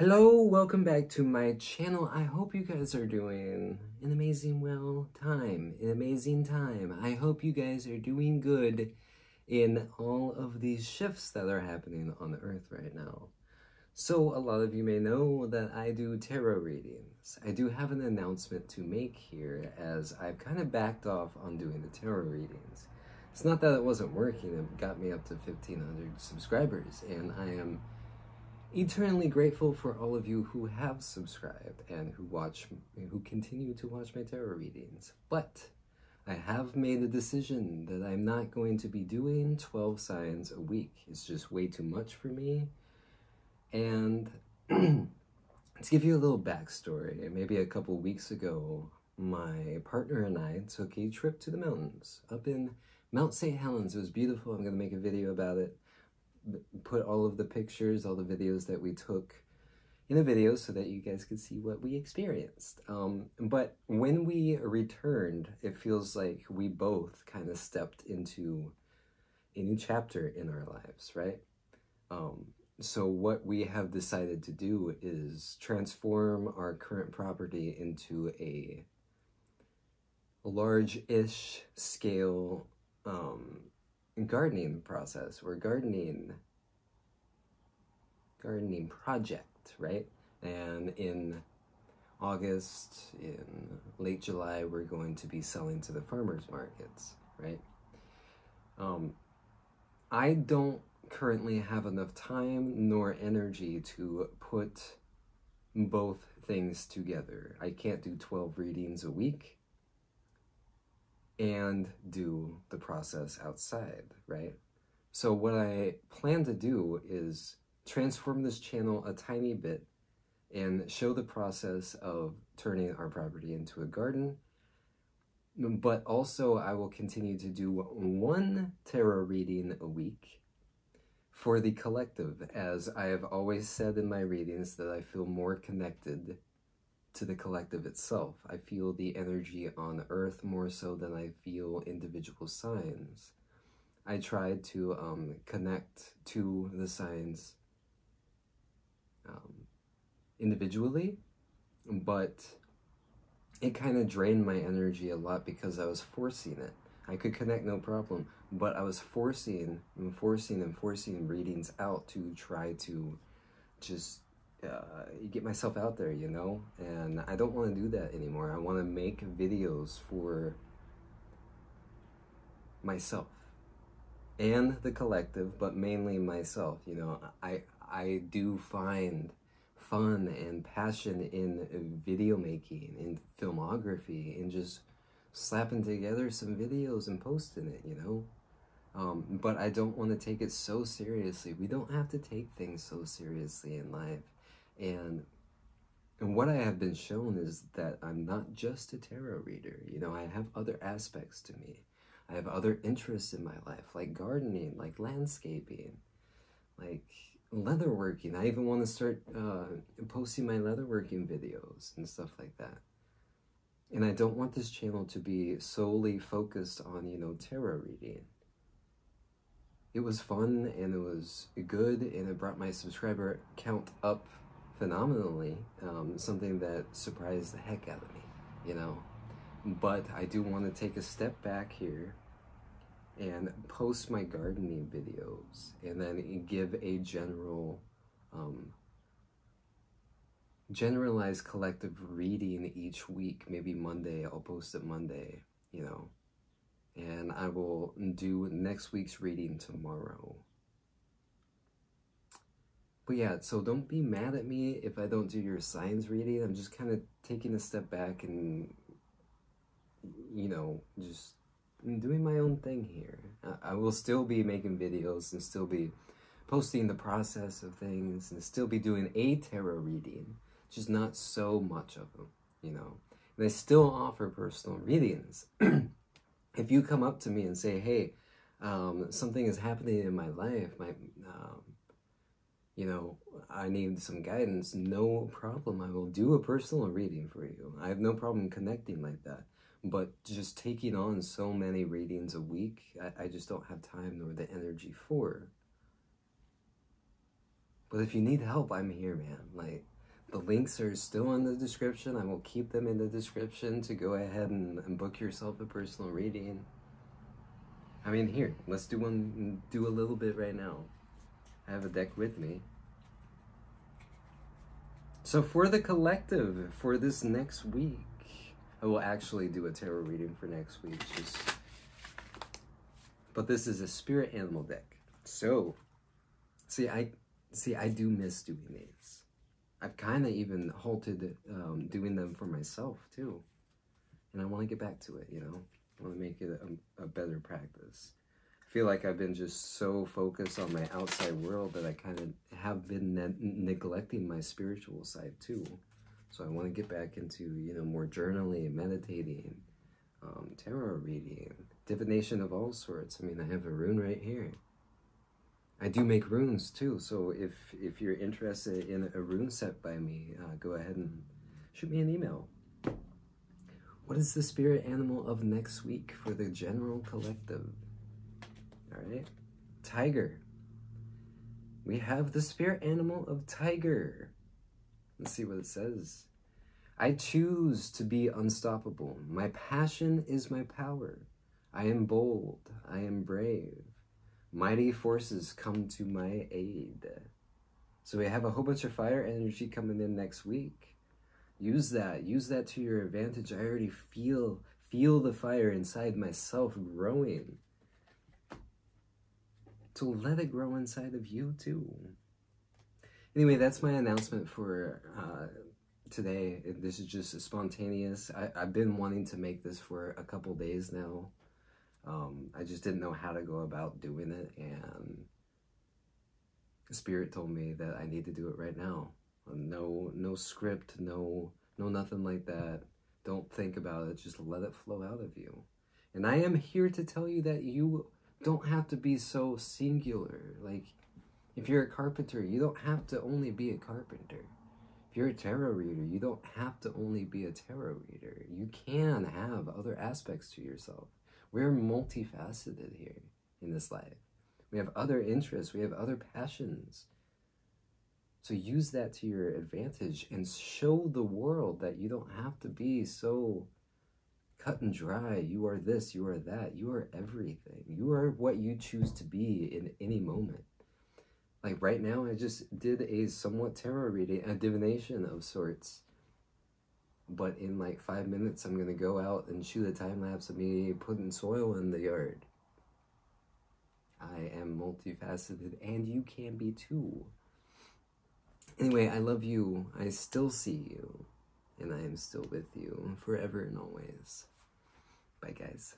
Hello, welcome back to my channel. I hope you guys are doing an amazing well time, an amazing time. I hope you guys are doing good in all of these shifts that are happening on earth right now. So, a lot of you may know that I do tarot readings. I do have an announcement to make here as I've kind of backed off on doing the tarot readings. It's not that it wasn't working, it got me up to 1500 subscribers, and I am eternally grateful for all of you who have subscribed and who watch who continue to watch my tarot readings. But i have made a decision that i'm not going to be doing 12 signs a week. It's just way too much for me. And to give you a little backstory maybe a couple weeks ago my partner and i took a trip to the mountains up in mount st helens. It was beautiful. I'm going to make a video about it put all of the pictures, all the videos that we took in a video so that you guys could see what we experienced. Um, but when we returned, it feels like we both kind of stepped into a new chapter in our lives, right? Um, so what we have decided to do is transform our current property into a large-ish scale um, gardening process or gardening gardening project, right? And in August, in late July, we're going to be selling to the farmers markets, right? Um, I don't currently have enough time nor energy to put both things together. I can't do 12 readings a week and do the process outside, right? So what I plan to do is transform this channel a tiny bit and show the process of turning our property into a garden. But also I will continue to do one tarot reading a week for the collective, as I have always said in my readings that I feel more connected to the collective itself. I feel the energy on Earth more so than I feel individual signs. I tried to um, connect to the signs um, individually, but it kind of drained my energy a lot because I was forcing it. I could connect no problem, but I was forcing and forcing and forcing readings out to try to just uh, get myself out there, you know? And I don't want to do that anymore. I want to make videos for myself and the collective, but mainly myself, you know? I, I do find fun and passion in video making, in filmography, in just slapping together some videos and posting it, you know? Um, but I don't want to take it so seriously. We don't have to take things so seriously in life. And and what I have been shown is that I'm not just a tarot reader. You know, I have other aspects to me. I have other interests in my life, like gardening, like landscaping, like leatherworking. I even want to start uh, posting my leatherworking videos and stuff like that. And I don't want this channel to be solely focused on, you know, tarot reading. It was fun and it was good and it brought my subscriber count up phenomenally, um, something that surprised the heck out of me, you know. But I do want to take a step back here and post my gardening videos and then give a general, um, generalized collective reading each week. Maybe Monday, I'll post it Monday, you know. And I will do next week's reading tomorrow. But yeah, so don't be mad at me if I don't do your signs reading. I'm just kind of taking a step back and, you know, just doing my own thing here. I, will still be making videos and still be posting the process of things and still be doing a tarot reading, just not so much of them, you know. And I still offer personal readings. if you come up to me and say, hey, um, something is happening in my life, my um, you know, I need some guidance, no problem. I will do a personal reading for you. I have no problem connecting like that. But just taking on so many readings a week, I, I just don't have time nor the energy for. But if you need help, I'm here, man. Like, The links are still in the description. I will keep them in the description to go ahead and, and book yourself a personal reading. I mean, here, let's do one, do a little bit right now. I have a deck with me. So for the collective, for this next week, I will actually do a tarot reading for next week. Just, but this is a spirit animal deck. So, see, I see, I do miss doing these. I've kind of even halted um, doing them for myself too, and I want to get back to it. You know, I want to make it a, a better practice. Feel like I've been just so focused on my outside world that I kind of have been ne neglecting my spiritual side too. So I want to get back into, you know, more journaling, meditating, um, tarot reading, divination of all sorts. I mean, I have a rune right here. I do make runes too, so if if you're interested in a rune set by me, uh, go ahead and shoot me an email. What is the spirit animal of next week for the general collective? All right, tiger. We have the spirit animal of tiger. Let's see what it says. I choose to be unstoppable. My passion is my power. I am bold. I am brave. Mighty forces come to my aid. So we have a whole bunch of fire energy coming in next week. Use that. Use that to your advantage. I already feel feel the fire inside myself growing. So let it grow inside of you too. Anyway, that's my announcement for uh, today. This is just spontaneous. I, have been wanting to make this for a couple days now. Um, I just didn't know how to go about doing it, and Spirit told me that I need to do it right now. No, no script, no, no nothing like that. Don't think about it. Just let it flow out of you. And I am here to tell you that you don't have to be so singular. Like, if you're a carpenter, you don't have to only be a carpenter. If you're a tarot reader, you don't have to only be a tarot reader. You can have other aspects to yourself. We're multifaceted here in this life. We have other interests, we have other passions. So use that to your advantage and show the world that you don't have to be so cut and dry. You are this, you are that, you are everything. You are what you choose to be in any moment. Like right now, I just did a somewhat tarot reading, a divination of sorts. But in like five minutes, I'm gonna go out and shoot a time lapse of me putting soil in the yard. I am multifaceted, and you can be too. Anyway, I love you. I still see you, and I am still with you forever and always. Bye, guys.